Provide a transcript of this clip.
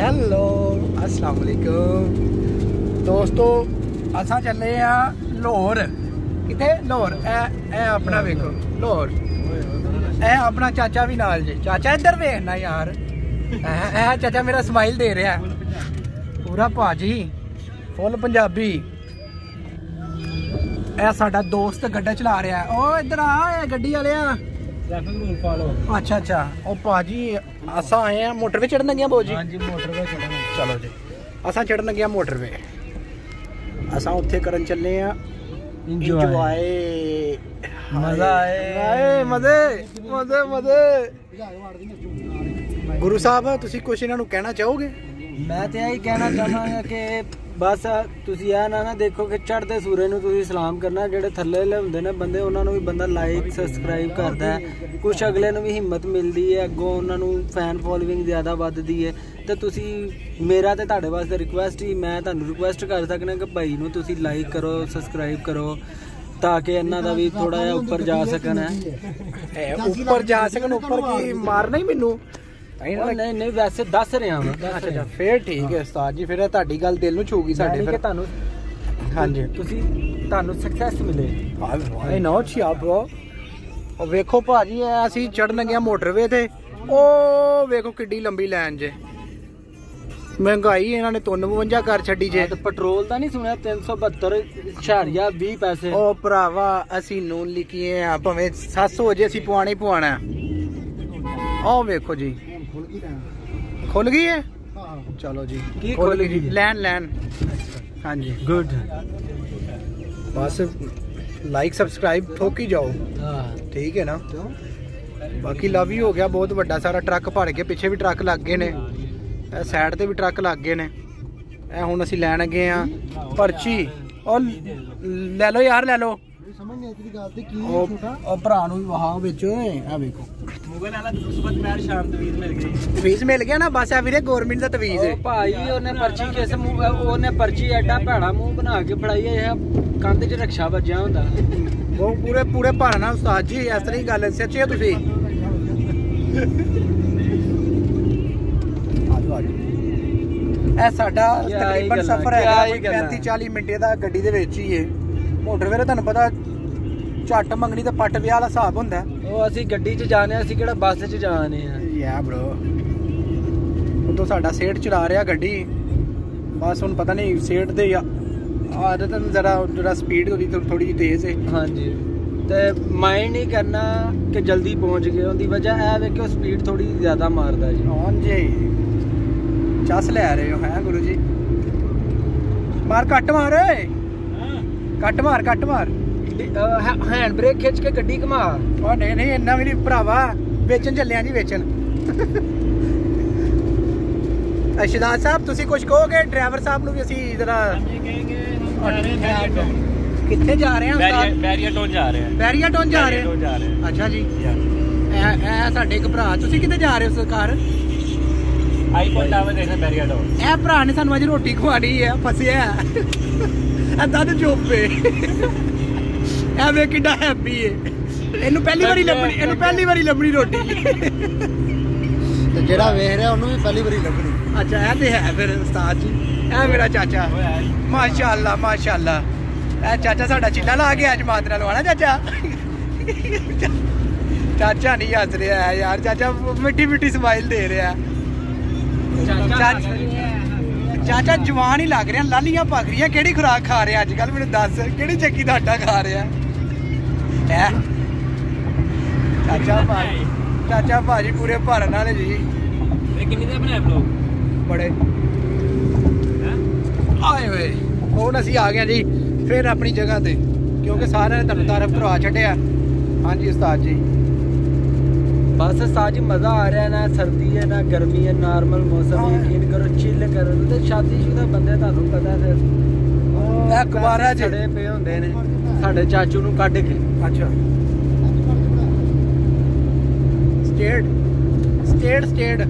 Hello ਅਸਲਾਮ ਦੋਸਤੋ ਅਸਾਂ ਚੱਲੇ ਆ ਲਾਹੌਰ। ਕਿੱਥੇ? ਲਾਹੌਰ। ਇਹ ਇਹ ਆਪਣਾ ਵੇਖੋ ਲਾਹੌਰ। ਇਹ ਆਪਣਾ ਚਾਚਾ ਵੀ ਨਾਲ ਜੇ। ਚਾਚਾ ਇੱਧਰ ਵੇਖਣਾ ਯਾਰ। ਇਹ ਚਾਚਾ ਮੇਰਾ ਸਮਾਈਲ ਦੇ ਰਿਹਾ। ਪੂਰਾ ਭਾਜੀ। ਫੁੱਲ ਪੰਜਾਬੀ। ਇਹ ਸਾਡਾ ਦੋਸਤ ਗੱਡਾ ਚਲਾ ਰਿਹਾ। ਓ ਇੱਧਰ ਆ ਗੱਡੀ ਵਾਲਿਆ। Traffic rule follow. ਅੱਛਾ ਅੱਛਾ। ਉਹ ਭਾਜੀ ਅਸਾਂ ਆਏ ਆ ਮੋਟਰ 'ਤੇ ਚੜਨ ਲੱਗਿਆ ਬੋਜੀ ਹਾਂਜੀ ਮੋਟਰਵੇ ਚੜਨਾ ਚਲੋ ਜੀ। ਅਸਾਂ ਚੜਨ ਲੱਗਿਆ ਮੋਟਰਵੇ। ਅਸਾਂ ਉੱਥੇ ਕਰਨ ਚੱਲੇ ਆ। ਇੰਜੋਏ ਮਜ਼ਾ ਆਏ। ਆਏ ਮਜ਼ੇ ਮਜ਼ੇ ਮਜ਼ੇ। ਗੁਰੂ ਸਾਹਿਬ ਤੁਸੀਂ ਕੁਝ ਇਹਨਾਂ ਨੂੰ ਕਹਿਣਾ ਚਾਹੋਗੇ? ਮੈਂ ਤੇ ਇਹੀ ਕਹਿਣਾ ਚਾਹੁੰਦਾ ਹਾਂ ਕਿ ਬਸ ਤੁਸੀਂ ਇਹ ਨਾ ਨਾ ਦੇਖੋ ਕਿ ਚੜ੍ਹਦੇ ਸੂਰਜ ਨੂੰ ਤੁਸੀਂ ਸਲਾਮ ਕਰਨਾ, ਜਿਹੜੇ ਥੱਲੇ ਹੁੰਦੇ ਨੇ ਬੰਦੇ, ਉਹਨਾਂ ਨੂੰ ਵੀ ਬੰਦਾ ਲਾਈਕ ਸਬਸਕ੍ਰਾਈਬ ਕਰਦਾ ਹੈ। ਕੁਝ ਅਗਲੇ ਨੂੰ ਵੀ ਹਿੰਮਤ ਮਿਲਦੀ ਹੈ, ਅੱਗੋਂ ਉਹਨਾਂ ਨੂੰ ਫੈਨ ਫੋਲੋਇੰਗ ਜ਼ਿਆਦਾ ਵੱਧਦੀ ਹੈ। ਤੇ ਤੁਸੀਂ, ਮੇਰਾ ਤੇ ਤੁਹਾਡੇ ਵਾਸਤੇ ਰਿਕੁਐਸਟ ਹੀ, ਮੈਂ ਤੁਹਾਨੂੰ ਰਿਕੁਐਸਟ ਕਰ ਸਕਦਾ ਕਿ ਭਾਈ ਨੂੰ ਤੁਸੀਂ ਲਾਈਕ ਕਰੋ ਸਬਸਕ੍ਰਾਈਬ ਕਰੋ, ਤਾਂ ਕਿ ਇਹਨਾਂ ਦਾ ਵੀ ਥੋੜਾ ਜਿਹਾ ਉੱਪਰ ਜਾ ਸਕਣ, ਹੈ। ਉੱਪਰ ਜਾ ਸਕਣ, ਉੱਪਰ ਕੀ ਮਾਰਨਾ ਹੀ ਮੈਨੂੰ? ਉਹ ਨਹੀਂ ਨਹੀਂ ਵੈਸੇ ਦੱਸ ਰਿਹਾ ਮੈਂ ਅੱਛਾ ਫੇਰ ਠੀਕ ਹੈ ਉਸਤਾਦ ਜੀ ਫਿਰ ਤੁਹਾਡੀ ਗੱਲ ਦਿਲ ਨੂੰ ਛੂ ਗਈ ਸਾਡੇ ਫਿਰ। ਤੁਹਾਨੂੰ ਹਾਂਜੀ। ਤੁਸੀਂ ਤੁਹਾਨੂੰ ਸਕਸੈਸ ਮਿਲੇ। ਆਈ ਨੋ ਚੀਆ ਬ్రో ਉਹ ਵੇਖੋ ਭਾਜੀ ਐ ਅਸੀਂ ਚੜਨ ਲੱਗਿਆ ਮੋਟਰਵੇ ਤੇ। ਉਹ ਵੇਖੋ ਕਿੱਡੀ ਲੰਬੀ ਲਾਈਨ ਜੇ। ਮਹਿੰਗਾਈ ਇਹਨਾਂ ਨੇ 53 ਕਰ ਛੱਡੀ ਜੇ। ਤੇ ਪੈਟਰੋਲ ਤਾਂ ਨਹੀਂ ਸੁਣਿਆ 372 ਛਾੜੀਆ 20 ਪੈਸੇ। ਉਹ ਭਰਾਵਾ ਅਸੀਂ ਨੂਨ ਲਿਖੀਏ ਆ ਭਾਵੇਂ 700 ਵਜੇ ਅਸੀਂ ਪਵਾਣਾ ਹੀ ਪਵਾਣਾ ਆਹ ਵੇਖੋ ਜੀ। ਖੁੱਲ ਗਈ ਹੈ? ਚਲੋ ਜੀ ਕੀ ਖੁੱਲ ਗਈ? ਲੈਣ ਲੈਣ। ਹਾਂਜੀ। ਗੁੱਡ ਬਸ ਲਾਈਕ ਸਬਸਕ੍ਰਾਈਬ ਠੋਕੀ ਜਾਓ। ਹਾਂ। ਠੀਕ ਹੈ ਨਾ? ਬਾਕੀ ਲਵ ਹੀ ਹੋ ਗਿਆ ਬਹੁਤ ਵੱਡਾ ਸਾਰਾ ਟਰੱਕ ਭਰ ਕੇ ਪਿੱਛੇ ਵੀ ਟਰੱਕ ਲੱਗ ਗਏ ਨੇ। ਇਹ ਸਾਈਡ ਤੇ ਵੀ ਟਰੱਕ ਲੱਗ ਗਏ ਨੇ। ਇਹ ਹੁਣ ਅਸੀਂ ਲੈਣ ਗਏ ਆ ਪਰਚੀ। ਉਹ ਲੈ ਲਓ ਯਾਰ ਲੈ ਲਓ। ਸਮਝ ਨਹੀਂ ਆਈ ਗੱਲ ਤੇ ਕੀ ਉਹ ਉਹ ਭਰਾ ਨੂੰ ਵੀ ਵਹਾਓ ਵਿੱਚ ਆ ਵੇਖੋ। ਮੁਗਲ ਵਾਲਾ ਦੁਸਬਤ ਮੈਰ ਸ਼ਾਮ ਤਵੀਰ ਮਿਲ ਗਈ। ਤਵੀਜ਼ ਮਿਲ ਗਿਆ ਨਾ ਬਸ ਆ ਵੀਰੇ ਗਵਰਨਮੈਂਟ ਦਾ ਤਵੀਜ਼ ਹੈ। ਉਹ ਭਾਈ ਉਹਨੇ ਪਰਚੀ ਕਿਸ ਮੂੰਹ ਉਹਨੇ ਪਰਚੀ ਐਡਾ ਭੈੜਾ ਮੂੰਹ ਬਣਾ ਕੇ ਫੜਾਈ ਹੈ ਇਹ ਕੰਧ 'ਚ ਰਕਸ਼ਾ ਵੱਜਿਆ ਹੁੰਦਾ। ਉਹ ਪੂਰੇ ਪੂਰੇ ਭਰਨਾ ਉਸਤਾਦ ਜੀ ਇਸ ਤਰ੍ਹਾਂ ਹੀ ਗੱਲ ਸੱਚੀ ਹੈ ਤੁਸੀਂ? ਆਜੋ ਆਜੋ। ਇਹ ਸਾਡਾ ਕਿਆ ਹੀ ਤਕਰੀਬਨ ਗੱਲਾਂ, ਸਫ਼ਰ ਹੈਗਾ ਹੀ ਕੋਈ ਗੱਲਾਂ। 35 40 ਮਿੰਟ ਦਾ ਗੱਡੀ ਦੇ ਵਿੱਚ ਹੀ ਹੈ। ਤੁਹਾਨੂੰ ਪਤਾ ਝੱਟ ਮੰਗਣੀ ਤੇ ਪੱਟ ਵਿਆਹ ਵਾਲਾ ਹਿਸਾਬ ਹੁੰਦਾ। ਉਹ ਅਸੀਂ ਗੱਡੀ 'ਚ ਜਾਣੇ ਆ, ਅਸੀਂ ਕਿਹੜਾ ਬੱਸ 'ਚ ਜਾਣੇ ਆ? ਯਾ ਬ్రో ਉਦੋਂ ਸਾਡਾ ਸੇਠ ਚਲਾ ਰਿਹਾ ਗੱਡੀ। ਬਸ ਹੁਣ ਪਤਾ ਨਹੀਂ ਸੇਠ ਦੇ ਆ- ਆਦਤ ਨੂੰ ਜ਼ਰਾ ਜਿਹੜਾ ਸਪੀਡ ਉਹਦੀ ਥੋੜੀ ਜਿਹੀ ਤੇਜ਼ ਹੈ ਹਾਂਜੀ। ਤੇ ਮਾਈਂਡ ਨਹੀਂ ਕਰਨਾ ਕਿ ਜਲਦੀ ਪਹੁੰਚ ਗਏ ਉਹਦੀ ਵਜ੍ਹਾ ਇਹ ਵੇ ਕਿ ਉਹ ਸਪੀਡ ਥੋੜੀ ਜ਼ਿਆਦਾ ਮਾਰਦਾ ਜੀ। ਹਾਂਜੀ ਚੱਸ ਲੈ ਰਹੇ ਹੋ ਹੈ ਗੁਰੂ ਜੀ? ਮਾਰ ਕੱਟ ਮਾਰ ਓਏ। ਕੱਟ ਮਾਰ ਕੱਟ ਮਾਰ। ਹੈਂਡ ਬ੍ਰੇਕ ਖਿੱਚ ਕੇ ਗੱਡੀ ਘੁਮਾ। ਉਹ ਨਹੀਂ ਨਹੀਂ ਇੰਨਾ ਵੀ ਨਹੀਂ ਭਰਾਵਾ ਵੇਚਣ ਚੱਲਿਆ ਜੀ ਵੇਚਣ। ਅਸ਼ਦਾਦ ਸਾਹਿਬ ਤੁਸੀਂ ਕੁਝ ਕਹੋਗੇ? ਡਰਾਈਵਰ ਸਾਹਿਬ ਨੂੰ ਵੀ ਅਸੀਂ ਜਰਾ ਕਿੱਥੇ ਜਾ ਰਹੇ ਹਾਂ ਬੈਰੀਅਰ ਤੋਂ ਜਾ ਰਹੇ ਬੈਰੀਆ ਟੋਨ ਜਾ ਰਹੇ ਤੋਂ ਜਾ ਰਹੇ ਹਾਂ। ਅੱਛਾ ਜੀ। ਇਹ ਇਹ ਸਾਡੇ ਇੱਕ ਭਰਾ ਤੁਸੀਂ ਕਿੱਥੇ ਜਾ ਰਹੇ ਹੋ ਸਰਕਾਰ? ਆਈਫੋਨ ਟਾਵਰ ਦੇਖਣਾ ਬੈਰੀਅਰ ਤੋਂ ਇਹ ਭਰਾ ਨੇ ਸਾਨੂੰ ਅੱਜ ਰੋਟੀ ਖਵਾਣੀ ਹੈ ਫਸਿਆ। ਇਹ ਦਦ ਚੋਪੇ ਇਹ ਵੇ ਕਿੱਡਾ ਹੈਪੀ ਹੈ ਇਹਨੂੰ ਪਹਿਲੀ ਵਾਰੀ ਲੱਭਣੀ ਇਹਨੂੰ ਪਹਿਲੀ ਵਾਰੀ ਲੱਭਣੀ ਰੋਟੀ। ਤੇ ਜਿਹੜਾ ਵੇਖ ਰਿਹਾ ਉਹਨੂੰ ਵੀ ਪਹਿਲੀ ਵਾਰੀ ਲੱਭਣੀ। ਅੱਛਾ ਇਹ ਤੇ ਹੈ ਫਿਰ ਉਸਤਾਦ ਜੀ। ਇਹ ਮੇਰਾ ਚਾਚਾ। ਮਾਸ਼ਾਅੱਲਾ ਮਾਸ਼ਾਅੱਲਾ। ਇਹ ਚਾਚਾ ਸਾਡਾ ਚਿੱਲਾ ਲਾ ਗਿਆ ਅੱਜ ਮਾਤ ਨਾਲ ਆਣਾ ਚਾਚਾ। ਚਾਚਾ ਨਹੀਂ ਹੱਸ ਰਿਹਾ ਯਾਰ। ਚਾਚਾ ਮਿੱਠੀ ਮਿੱਠੀ ਸਮਾਈਲ ਦੇ ਰਿਹਾ। ਚਾਚਾ ਚਾਚਾ ਜਵਾਨ ਹੀ ਲੱਗ ਰਿਹਾ। ਲਾਲੀਆਂ ਭੱਗ ਰਹੀਆਂ। ਕਿਹੜੀ ਖੁਰਾਕ ਖਾ ਰਿਹਾ ਅੱਜ ਕੱਲ ਮੈਨੂੰ ਦੱਸ। ਕਿਹੜੀ ਚੱਕੀ ਦਾ ਆਟਾ ਖਾ ਰਿਹਾ? ਹੈ। ਚਾਚਾ ਭਾਜੀ ਚਾਚਾ ਭਾਜੀ ਪੂਰੇ ਭਰਨ ਵਾਲੇ ਜੀ। ਇਹ ਕਿੰਨੀ ਦੇ ਬਣਾਏ ਬਲੌਗ ਬੜੇ। ਆਏ ਓਏ ਹੁਣ ਅਸੀਂ ਆ ਗਏ ਜੀ ਫਿਰ ਆਪਣੀ ਜਗ੍ਹਾ ਤੇ। ਕਿਉਂਕਿ ਸਾਰਿਆਂ ਨੇ ਤੁਹਾਨੂੰ ਤਾਰਫ ਕਰਵਾ ਛੱਡਿਆ। ਹਾਂਜੀ ਉਸਤਾਦ ਜੀ। ਬਸ ਸਾਜ ਮਜ਼ਾ ਆ ਰਿਹਾ ਨਾ ਸਰਦੀ ਹੈ ਨਾ ਗਰਮੀ ਹੈ ਨਾਰਮਲ ਮੌਸਮ ਹੈ। ਯਕੀਨ ਕਰੋ ਚਿੱਲ ਕਰੋ ਤੇ ਸ਼ਾਦੀशुदा ਬੰਦੇ ਤੁਹਾਨੂੰ ਪਤਾ ਫਿਰ। ਇਹ ਕੁਵਾਰਾ ਜੀ। ਛੜੇ ਪਏ ਹੁੰਦੇ ਨੇ ਸਾਡੇ ਚਾਚੂ ਨੂੰ ਕੱਢ ਕੇ। ਅੱਛਾ। State state state.